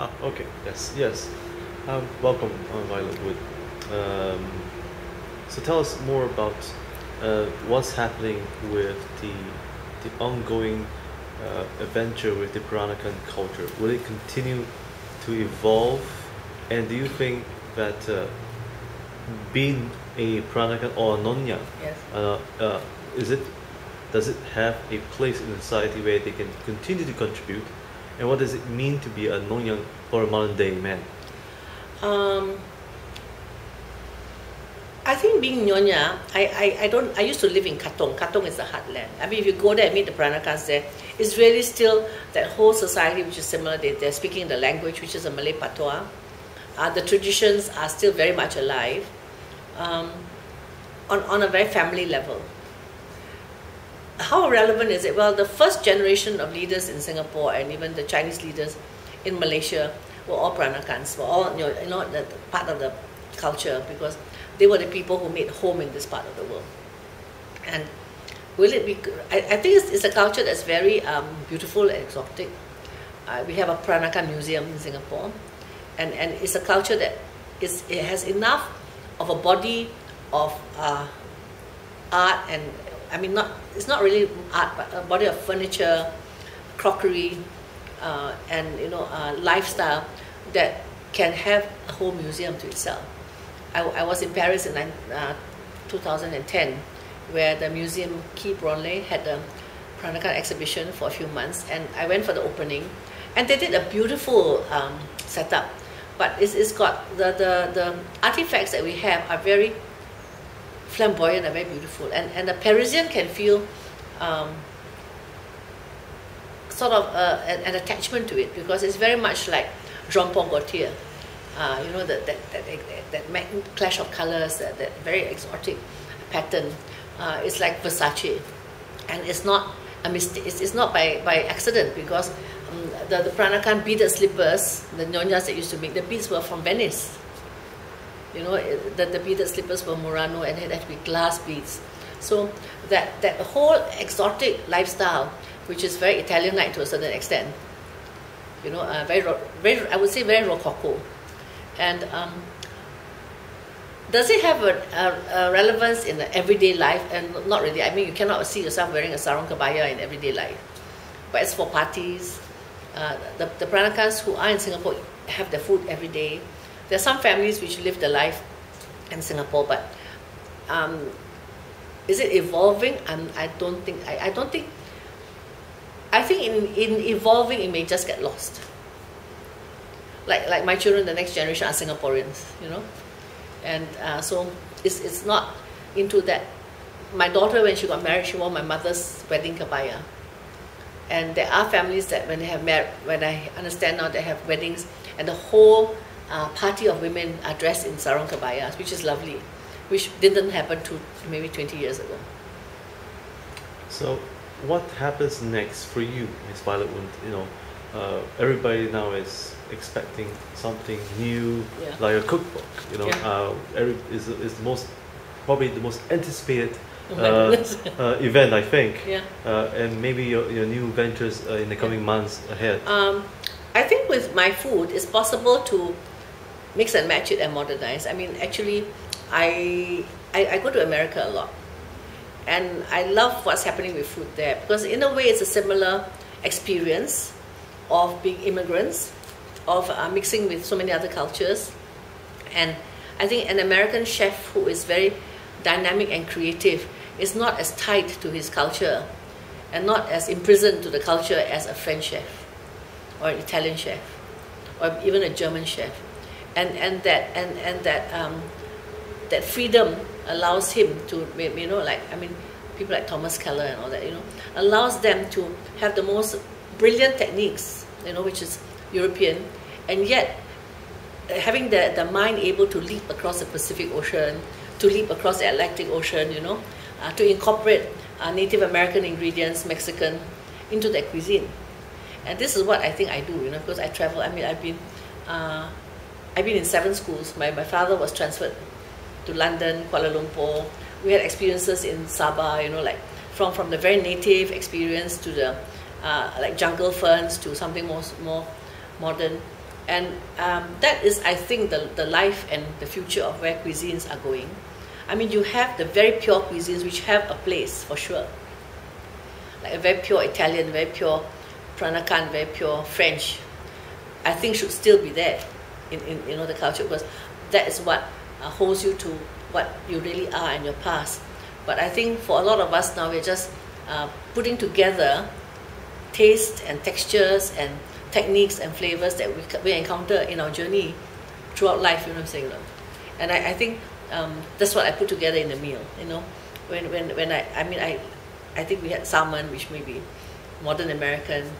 Ah, okay. Yes, yes. Um, welcome, uh, Violet Oon. Um, so tell us more about uh, what's happening with the the ongoing uh, adventure with the Peranakan culture. Will it continue to evolve? And do you think that uh, being a Peranakan or a Nonya, Yes. uh, uh, is it does it have a place in society where they can continue to contribute? And what does it mean to be a Nonyang or a modern day man? Um, I think being Nyonya, I, I, I don't I used to live in Katong. Katong is the heartland. I mean if you go there and meet the Peranakans there, it's really still that whole society which is similar. They, they're speaking the language which is a Malay patois. Uh, the traditions are still very much alive um, on, on a very family level. How relevant is it? Well, the first generation of leaders in Singapore and even the Chinese leaders in Malaysia were all Peranakans, were all you know, the, part of the culture because they were the people who made home in this part of the world. And will it be? I, I think it's, it's a culture that's very um, beautiful and exotic. Uh, we have a Peranakan museum in Singapore, and, and it's a culture that is it has enough of a body of uh, art and I mean not it's not really art but a body of furniture, crockery, uh, and you know uh, lifestyle that can have a whole museum to itself. I, I was in Paris in uh, 2010 where the museum Quai Branly had a Peranakan exhibition for a few months and I went for the opening and they did a beautiful um, setup but it's, it's got the, the, the artifacts that we have are very flamboyant and very beautiful. And, and the Parisian can feel um, sort of uh, an, an attachment to it because it's very much like Jean Paul Gaultier. Uh, you know, that, that, that, that, that clash of colors, that, that very exotic pattern. Uh, it's like Versace. And it's not a mistake, it's, it's not by, by accident because um, the, the Peranakan beaded slippers, the nyonyas that used to make, the beads were from Venice. You know, the, the beaded slippers were Murano and it had to be glass beads. So that, that whole exotic lifestyle, which is very Italian-like to a certain extent, you know, uh, very, very, I would say very rococo. And um, does it have a, a, a, relevance in the everyday life? And not really. I mean, you cannot see yourself wearing a sarong kebaya in everyday life. But it's for parties. Uh, the, the Peranakans who are in Singapore have their food every day. There are some families which live the life in Singapore, but um, is it evolving? Um, I don't think. I, I don't think. I think in, in evolving, it may just get lost. Like like my children, the next generation are Singaporeans, you know, and uh, so it's it's not into that. My daughter, when she got married, she wore my mother's wedding kebaya. And there are families that when they have married, when I understand now, they have weddings, and the whole uh, party of women are dressed in sarong kebayas, which is lovely, which didn't happen to maybe 20 years ago. So, what happens next for you, Miss Violet? You know, uh, everybody now is expecting something new, Yeah. like a cookbook. You know, Yeah. uh, every is is the most probably the most anticipated uh, uh, event, I think. Yeah. Uh, and maybe your, your new ventures uh, in the coming months ahead. Um, I think with my food, it's possible to mix and match it and modernize. I mean, actually, I, I, I go to America a lot. And I love what's happening with food there because, in a way, it's a similar experience of being immigrants, of uh, mixing with so many other cultures. And I think an American chef who is very dynamic and creative is not as tied to his culture and not as imprisoned to the culture as a French chef or an Italian chef or even a German chef. And, and that, and, and that, um, that freedom allows him to, you know, like, I mean, people like Thomas Keller and all that, you know, allows them to have the most brilliant techniques, you know, which is European, and yet having the, the mind able to leap across the Pacific Ocean, to leap across the Atlantic Ocean, you know, uh, to incorporate uh, Native American ingredients, Mexican, into their cuisine. And this is what I think I do, you know, because I travel. I mean, I've been, uh, I've been in seven schools. My, my father was transferred to London, Kuala Lumpur. We had experiences in Sabah, you know, like from, from the very native experience to the uh, like jungle ferns to something more more modern. And um, that is, I think, the, the life and the future of where cuisines are going. I mean, you have the very pure cuisines which have a place for sure. Like a very pure Italian, very pure Peranakan, very pure French, I think should still be there in, in you know the culture because that is what uh, holds you to what you really are in your past. But I think for a lot of us now, we're just uh, putting together taste and textures and techniques and flavors that we, we encounter in our journey throughout life, you know what I'm saying? And I, I think um, that's what I put together in the meal, you know. When, when, when I, I mean, I, I think we had salmon, which may be modern American,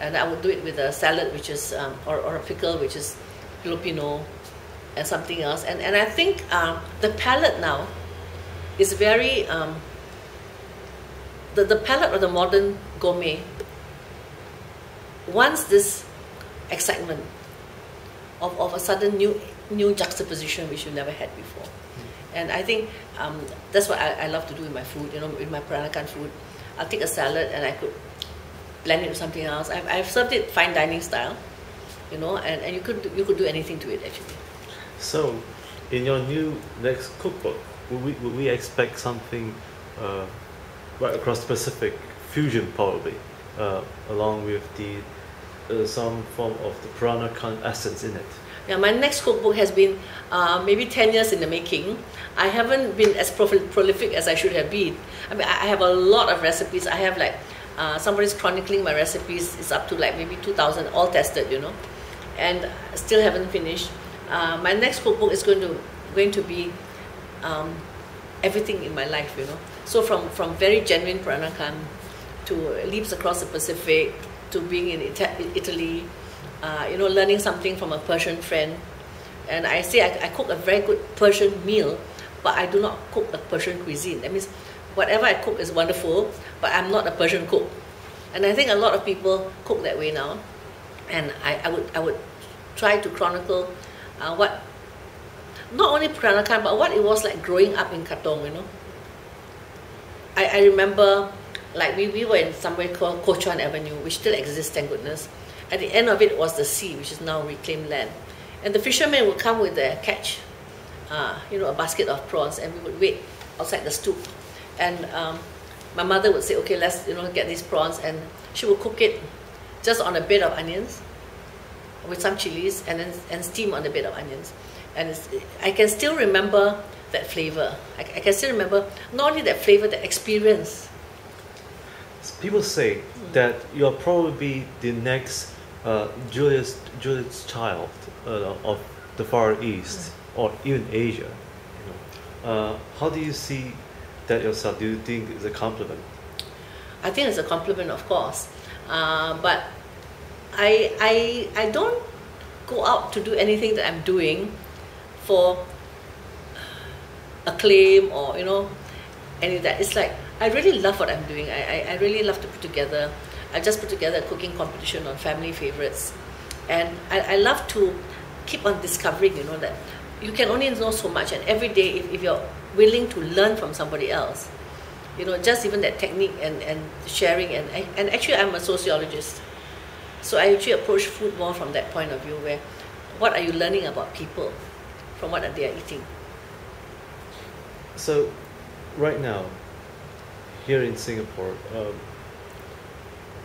and I would do it with a salad, which is, um, or, or a pickle, which is Filipino, and something else. And, and I think um, the palette now is very, um, the, the palate of the modern gourmet wants this excitement of, of a sudden new new juxtaposition which you never had before. And I think um, that's what I, I love to do with my food, you know, with my Peranakan food. I'll take a salad and I could blend it with something else. I've, I've served it fine dining style, you know, and, and you could you could do anything to it actually. So, in your new next cookbook, will we, we expect something uh, right across the Pacific, fusion probably, uh, along with the uh, some form of the Peranakan essence in it? Yeah, my next cookbook has been uh, maybe 10 years in the making. I haven't been as prolific as I should have been. I mean, I have a lot of recipes. I have like, uh, somebody's chronicling my recipes. It's up to like maybe 2,000, all tested, you know, and still haven't finished. Uh, my next cookbook is going to going to be um, everything in my life, you know. So from from very genuine Peranakan to leaps across the Pacific to being in Ita Italy, uh, you know, learning something from a Persian friend. And I say I, I cook a very good Persian meal, but I do not cook a Persian cuisine. That means whatever I cook is wonderful, but I'm not a Persian cook. And I think a lot of people cook that way now. And I, I would I would try to chronicle uh, what not only Peranakan but what it was like growing up in Katong, you know. I, I remember like we, we were in somewhere called Kuo Chuan Avenue, which still exists, thank goodness. At the end of it was the sea, which is now reclaimed land. And the fishermen would come with their catch, uh, you know, a basket of prawns, and we would wait outside the stoop. And um, my mother would say, okay, let's, you know, get these prawns, and she would cook it just on a bed of onions with some chilies and then and steam on the bed of onions. And I can still remember that flavor. I, I, can still remember not only that flavor, the experience. People say mm. that you're probably be the next uh, Julius Julius Child uh, of the Far East mm. or even Asia. You know. uh, how do you see that yourself? Do you think it's a compliment? I think it's a compliment, of course. Uh, but I, I, I don't go out to do anything that I'm doing for acclaim or, you know, any of that. It's like, I really love what I'm doing. I, I, I really love to put together, I just put together a cooking competition on family favorites. And I, I love to keep on discovering, you know, that you can only know so much. And every day, if, if you're willing to learn from somebody else, you know, just even that technique and, and sharing. And, and actually, I'm a sociologist. So I actually approach food more from that point of view where what are you learning about people from what they are eating? So, right now, here in Singapore, um,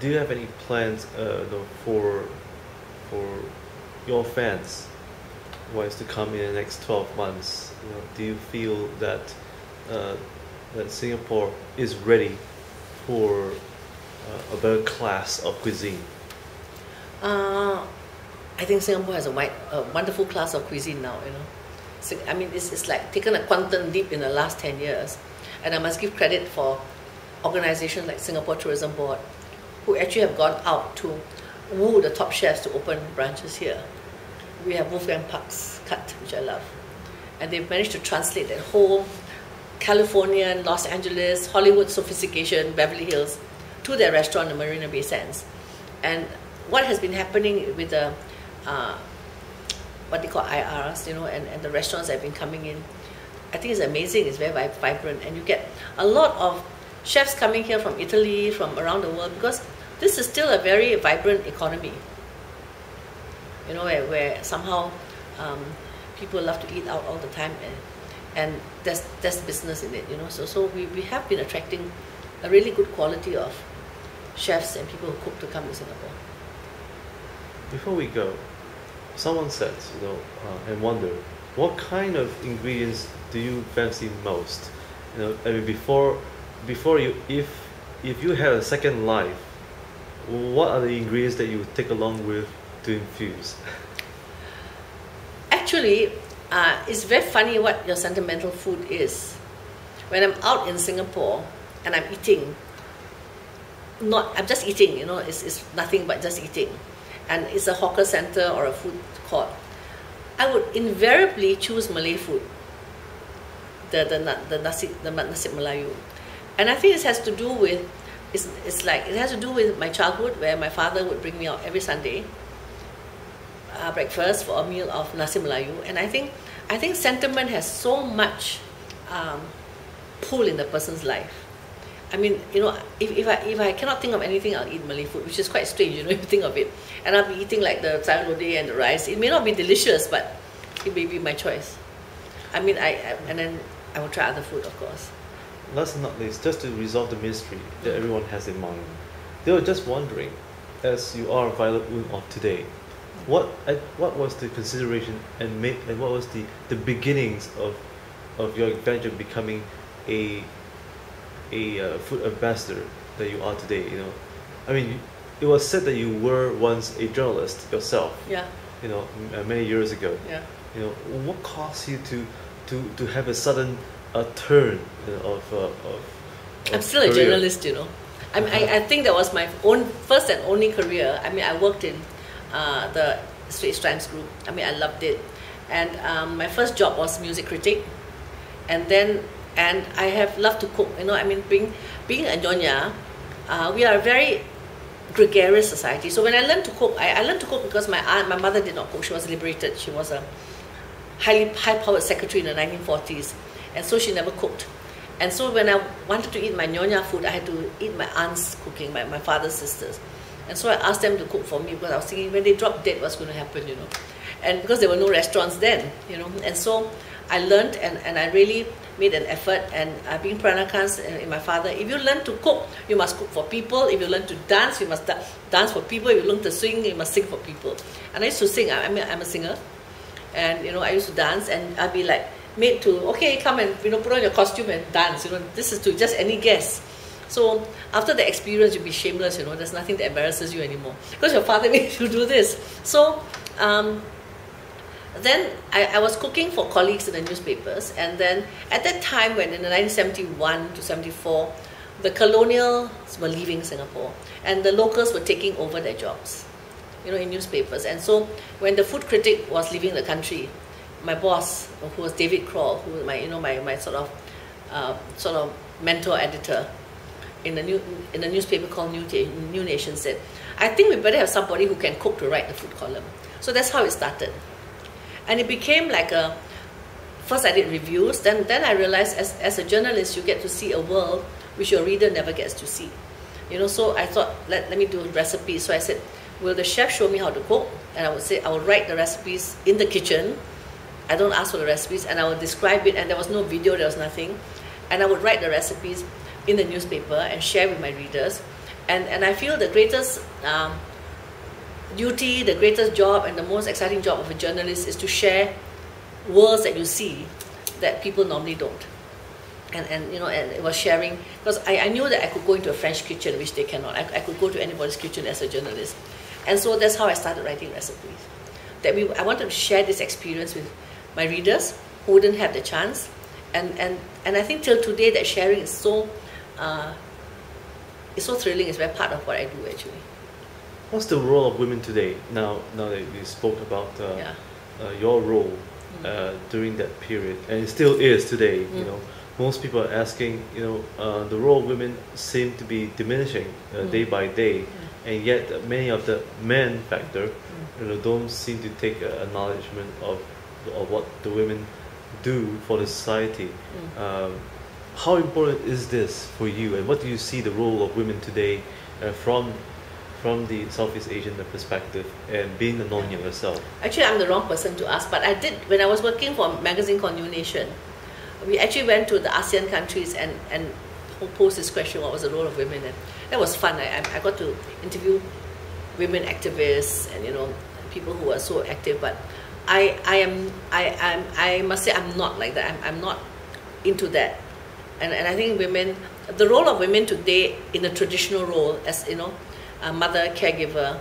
do you have any plans uh, for for your fans who is to come in the next 12 months? You know, do you feel that uh, that Singapore is ready for uh, a better class of cuisine? Uh, I think Singapore has a, a wonderful class of cuisine now, you know. So, I mean, it's, it's like taken a quantum leap in the last 10 years. And I must give credit for organizations like Singapore Tourism Board, who actually have gone out to woo the top chefs to open branches here. We have Wolfgang Puck's cut, which I love. And they've managed to translate that whole Californian, Los Angeles, Hollywood sophistication, Beverly Hills, to their restaurant in Marina Bay Sands. And what has been happening with the uh, what they call IRs, you know, and, and the restaurants that have been coming in, I think it's amazing. It's very vibrant, and you get a lot of chefs coming here from Italy, from around the world, because this is still a very vibrant economy. you know, where, where somehow um, people love to eat out all the time, and and there's there's business in it, you know. So so we, we have been attracting a really good quality of chefs and people who cook to come to Singapore. Before we go, someone says, you know, uh, and wonder, what kind of ingredients do you fancy most? You know, I mean, before, before you, if if you had a second life, what are the ingredients that you would take along with to infuse? Actually, uh, it's very funny what your sentimental food is. When I'm out in Singapore and I'm eating, not I'm just eating, you know, it's, it's nothing but just eating, and it's a hawker center or a food court. I would invariably choose Malay food, the the the nasi the nasi Melayu, and I think this has to do with it's, it's like it has to do with my childhood where my father would bring me out every Sunday uh, breakfast for a meal of nasi Melayu, and I think I think sentiment has so much um, pull in a person's life. I mean, you know, if, if I if I cannot think of anything, I'll eat Malay food, which is quite strange, you know, if you think of it. And I'll be eating like the sayur lodeh and the rice. It may not be delicious, but it may be my choice. I mean, I, I and then I will try other food, of course. Last but not least, just to resolve the mystery that everyone has in mind, they were just wondering, as you are Violet Oon of today, what uh, what was the consideration and make and what was the, the beginnings of of your adventure becoming a a uh, food ambassador that you are today? You know, I mean, it was said that you were once a journalist yourself. Yeah. You know, m- uh, many years ago. Yeah. You know, what caused you to to to have a sudden uh, turn you know, of, uh, of I'm of still a journalist, you know. I, mean, I, I think that was my own first and only career. I mean, I worked in uh, the Straits Times Group. I mean, I loved it. And um, my first job was music critic. And then, and I have loved to cook. You know, I mean, being, being a Nyonya, uh, we are a very gregarious society. So when I learned to cook, I, I learned to cook because my aunt, my mother did not cook. She was liberated. She was a highly high-powered secretary in the 1940s, and so she never cooked. And so when I wanted to eat my nyonya food, I had to eat my aunt's cooking, my, my father's sisters. And so I asked them to cook for me because I was thinking when they drop dead, what's going to happen, you know? And because there were no restaurants then, you know. And so I learned and, and I really made an effort. And uh, being Peranakans in my father, if you learn to cook, you must cook for people. If you learn to dance, you must da- dance for people. If you learn to sing, you must sing for people. And I used to sing. I, I mean, I'm a singer and you know I used to dance and I'd be like made to okay come and you know put on your costume and dance you know this is to just any guest so after the experience you'll be shameless you know there's nothing that embarrasses you anymore because your father made you do this so um, then I, I was cooking for colleagues in the newspapers and then at that time when in the 1971 to 74 the colonials were leaving Singapore and the locals were taking over their jobs you know, in newspapers. And so when the food critic was leaving the country, my boss, who was David Kroll, who was my, you know, my, my sort of, uh, sort of mentor editor in the new in the newspaper called New, new Nation said, I think we better have somebody who can cook to write the food column. So that's how it started, and it became like a. First, I did reviews. Then, then I realized as, as a journalist, you get to see a world which your reader never gets to see. You know, so I thought, let, let me do recipes. So I said, will the chef show me how to cook? And I would say, I will write the recipes in the kitchen. I don't ask for the recipes, and I will describe it. And there was no video, there was nothing. And I would write the recipes in the newspaper and share with my readers. And, and I feel the greatest um, duty, the greatest job, and the most exciting job of a journalist is to share worlds that you see that people normally don't. And, and you know, and it was sharing because I, I knew that I could go into a French kitchen, which they cannot. I, I could go to anybody's kitchen as a journalist. And so that's how I started writing recipes. That we, I wanted to share this experience with my readers who wouldn't have the chance. And, and, and I think till today that sharing is so, uh, it's so thrilling. It's very part of what I do actually. What's the role of women today? Now, now that you spoke about uh, Yeah. uh, your role uh, during that period, and it still is today. You Mm. know, most people are asking. You know, uh, the role of women seem to be diminishing uh, Mm. day by day, and yet many of the men factor, Mm. you know, don't seem to take acknowledgement of of what the women do for the society. Mm. Um, how important is this for you, and what do you see the role of women today uh, from from the Southeast Asian perspective and being a Nyonya yourself? Actually, I'm the wrong person to ask, but I did, when I was working for a magazine called New Nation, we actually went to the ASEAN countries and, and posed this question, what was the role of women? And that was fun. I, I got to interview women activists and, you know, people who are so active, but I, I am, I, I'm, I must say I'm not like that. I'm, I'm not into that. And, and I think women, the role of women today in the traditional role as, you know, a mother, caregiver,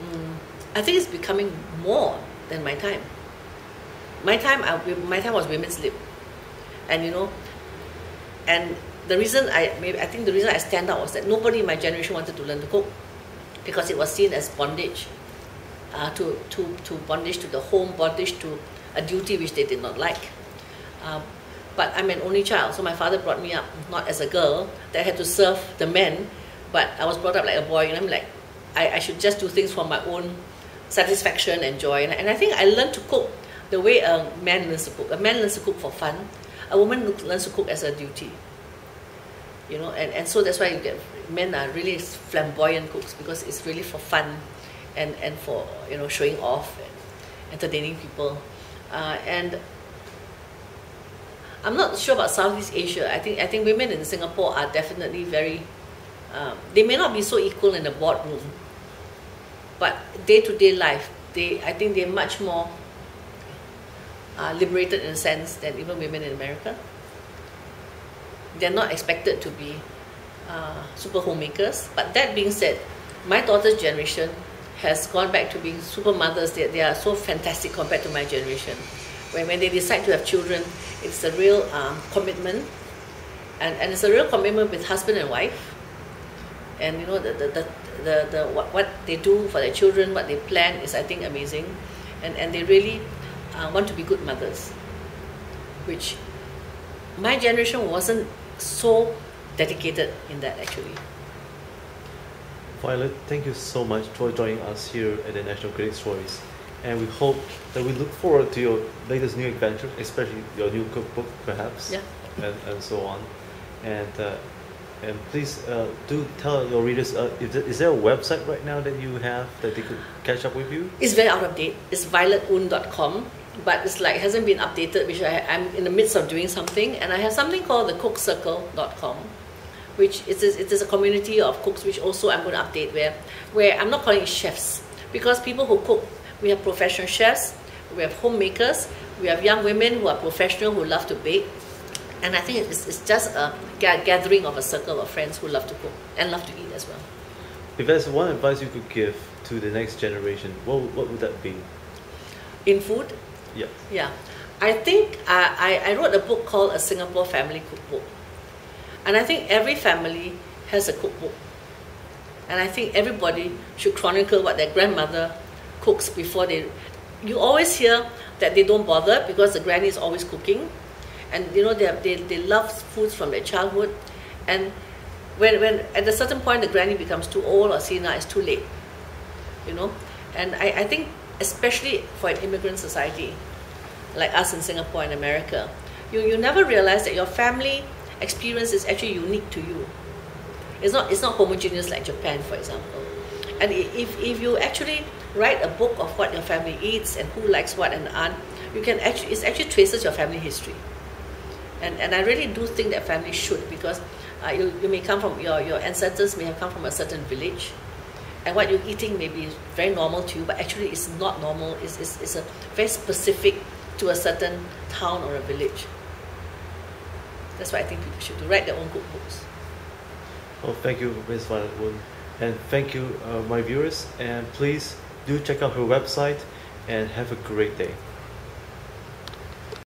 mm, I think it's becoming more than my time. My time, I, my time was women's lib, and you know, and the reason I maybe I think the reason I stand out was that nobody in my generation wanted to learn to cook, because it was seen as bondage, uh, to to to bondage to the home, bondage to a duty which they did not like. Um, but I'm an only child, so my father brought me up not as a girl that had to serve the men, but I was brought up like a boy, and I'm like, I, I should just do things for my own satisfaction and joy. And, and I think I learned to cook the way a man learns to cook. A man learns to cook for fun. A woman learns to cook as a duty. You know, and, and so that's why get men are really flamboyant cooks because it's really for fun and, and for you know showing off and entertaining people. Uh, and I'm not sure about Southeast Asia. I think I think women in Singapore are definitely very. Um, they may not be so equal in the boardroom, but day to day life, they I think they're much more uh, liberated in a sense than even women in America. They're not expected to be uh, super homemakers. But that being said, my daughter's generation has gone back to being super mothers. They, they are so fantastic compared to my generation. When, when they decide to have children, it's a real um, commitment, and, and it's a real commitment with husband and wife. And you know the the, the, the, the what, what they do for their children, what they plan is I think amazing, and and they really uh, want to be good mothers, which my generation wasn't so dedicated in that actually. Violet, thank you so much for joining us here at the National Critics Choice. And we hope that we look forward to your latest new adventure, especially your new cookbook, perhaps, Yeah. and, and so on. And uh, and please uh, do tell your readers, uh, is there a website right now that you have that they could catch up with you? It's very out of date. It's violetoon.com, but it's like hasn't been updated, which I, I'm in the midst of doing something. And I have something called the cookcircle.com, which it is, it is a community of cooks, which also I'm going to update where, where I'm not calling it chefs, because people who cook, we have professional chefs, we have homemakers, we have young women who are professional who love to bake. And I think it's, it's just a ga- gathering of a circle of friends who love to cook and love to eat as well. If there's one advice you could give to the next generation, what, would- what would that be? In food, Yeah. Yeah, I think uh, I, I wrote a book called A Singapore Family Cookbook. And I think every family has a cookbook. And I think everybody should chronicle what their grandmother cooks before they. You always hear that they don't bother because the granny is always cooking. And you know, they, have, they, they love foods from their childhood. And when, when at a certain point the granny becomes too old or senile, it's too late. You know? And I, I think, especially for an immigrant society, like us in Singapore and America, you, you never realize that your family experience is actually unique to you. It's not, it's not homogeneous like Japan, for example. And if, if you actually write a book of what your family eats and who likes what and aunt, you can actually, it actually traces your family history. And, and I really do think that families should because uh, you, you may come from, your, your ancestors may have come from a certain village and what you're eating may be very normal to you, but actually it's not normal. It's, it's, it's a very specific to a certain town or a village. That's why I think people should do. Write their own cookbooks. Well, thank you, Ms. Violet Oon. And thank you, uh, my viewers. And please do check out her website and have a great day.